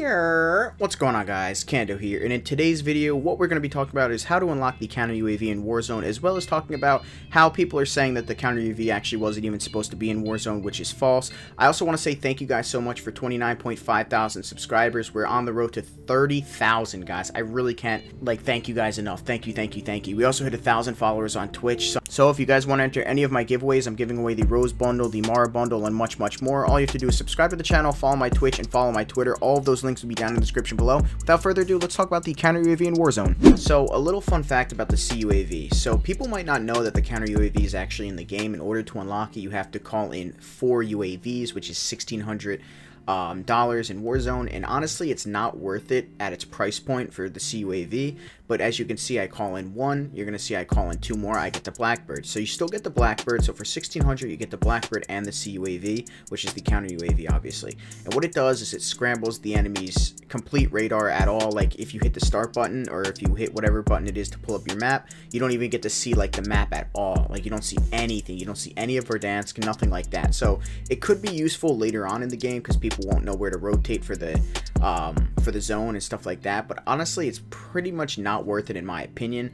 here. What's going on guys, Cando here, and in today's video what we're going to be talking about is how to unlock the counter UAV in Warzone as well as talking about how people are saying that the counter UAV actually wasn't even supposed to be in Warzone which is false. I also want to say thank you guys so much for 29.5 thousand subscribers. We're on the road to 30,000 guys. I really can't like thank you guys enough. Thank you, thank you, thank you. We also hit a thousand followers on Twitch. So, so if you guys want to enter any of my giveaways, I'm giving away the Rose Bundle, the Mara Bundle, and much, much more. All you have to do is subscribe to the channel, follow my Twitch, and follow my Twitter. All of those links will be down in the description below. Without further ado, let's talk about the counter UAV in Warzone. So, a little fun fact about the CUAV. So, people might not know that the counter UAV is actually in the game. In order to unlock it, you have to call in four UAVs, which is 1600 um, dollars in Warzone, and honestly, it's not worth it at its price point for the CUAV. But as you can see, I call in one. You're gonna see I call in two more. I get the Blackbird. So you still get the Blackbird. So for 1600, you get the Blackbird and the CUAV, which is the counter UAV, obviously. And what it does is it scrambles the enemy's complete radar at all. Like if you hit the start button or if you hit whatever button it is to pull up your map, you don't even get to see like the map at all. Like you don't see anything. You don't see any of Verdansk, nothing like that. So it could be useful later on in the game because people won't know where to rotate for the um, for the zone and stuff like that. But honestly, it's pretty much not worth it in my opinion.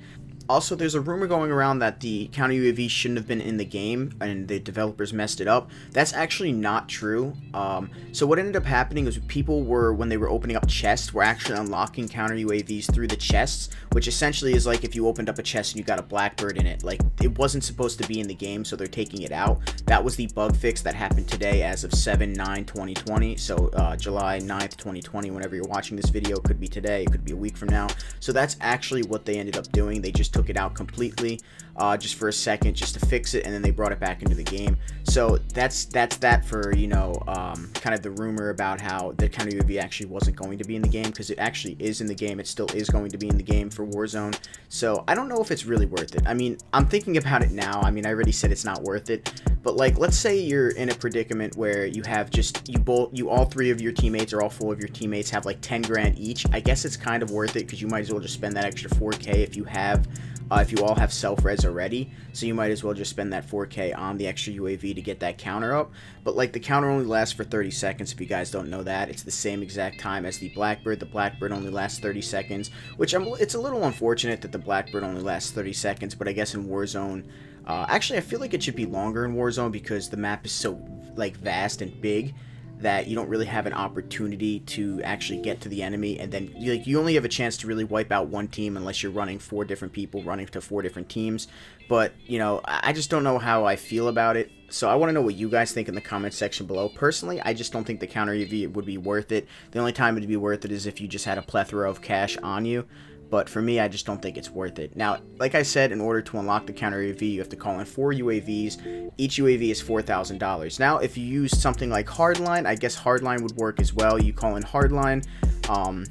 Also, there's a rumor going around that the counter UAV shouldn't have been in the game and the developers messed it up. That's actually not true. Um, so what ended up happening is people were, when they were opening up chests, were actually unlocking counter UAVs through the chests, which essentially is like if you opened up a chest and you got a Blackbird in it. Like, it wasn't supposed to be in the game, so they're taking it out. That was the bug fix that happened today as of 7-9-2020, so uh, July 9th, 2020, whenever you're watching this video, it could be today, it could be a week from now. So that's actually what they ended up doing. They just took it out completely uh, just for a second just to fix it and then they brought it back into the game. So that's that's that for you know um, kind of the rumor about how the counter UAV actually wasn't going to be in the game because it actually is in the game. It still is going to be in the game for Warzone. So I don't know if it's really worth it. I mean I'm thinking about it now. I mean I already said it's not worth it but like let's say you're in a predicament where you have just you both you all three of your teammates or all four of your teammates have like 10 grand each I guess it's kind of worth it because you might as well just spend that extra 4k if you have uh, if you all have self-res already. So you might as well just spend that 4k on the extra UAV to get that counter up. But like the counter only lasts for 30 seconds if you guys don't know that. It's the same exact time as the Blackbird. The Blackbird only lasts 30 seconds, which I'm, it's a little unfortunate that the Blackbird only lasts 30 seconds, but I guess in Warzone, uh, actually I feel like it should be longer in Warzone because the map is so like vast and big that you don't really have an opportunity to actually get to the enemy. And then like you only have a chance to really wipe out one team unless you're running four different people running to four different teams. But you know I just don't know how I feel about it. So I want to know what you guys think in the comment section below. Personally I just don't think the counter UAV would be worth it. The only time it'd be worth it is if you just had a plethora of cash on you but for me, I just don't think it's worth it. Now, like I said, in order to unlock the counter UAV, you have to call in four UAVs. Each UAV is $4,000. Now, if you use something like Hardline, I guess Hardline would work as well. You call in Hardline, um,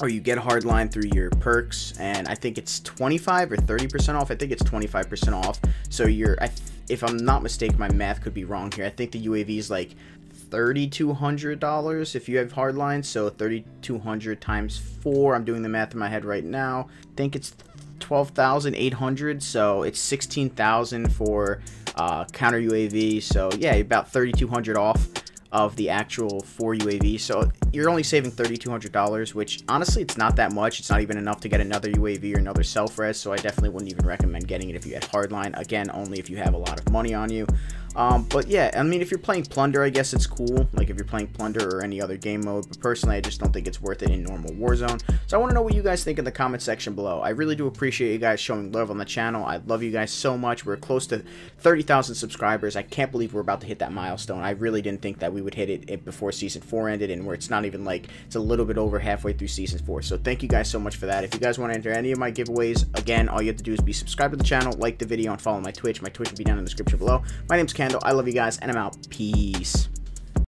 or you get Hardline through your perks, and I think it's 25 or 30% off. I think it's 25% off. So you're, if I'm not mistaken, my math could be wrong here. I think the UAV is like $3,200 if you have hardline. So 3,200 times 4. I'm doing the math in my head right now. I think it's 12,800. So it's 16,000 for uh, counter UAV. So yeah, about 3,200 off of the actual 4 UAV. So you're only saving $3,200, which honestly, it's not that much. It's not even enough to get another UAV or another self-res, so I definitely wouldn't even recommend getting it if you had hardline. Again, only if you have a lot of money on you. Um, but yeah, I mean, if you're playing Plunder, I guess it's cool. Like if you're playing Plunder or any other game mode. But personally, I just don't think it's worth it in normal Warzone. So I want to know what you guys think in the comment section below. I really do appreciate you guys showing love on the channel. I love you guys so much. We're close to 30,000 subscribers. I can't believe we're about to hit that milestone. I really didn't think that we would hit it before Season 4 ended and where it's not even like, it's a little bit over halfway through Season 4. So thank you guys so much for that. If you guys want to enter any of my giveaways, again, all you have to do is be subscribed to the channel, like the video, and follow my Twitch. My Twitch will be down in the description below. My name's Cando. I love you guys, and I'm out. Peace.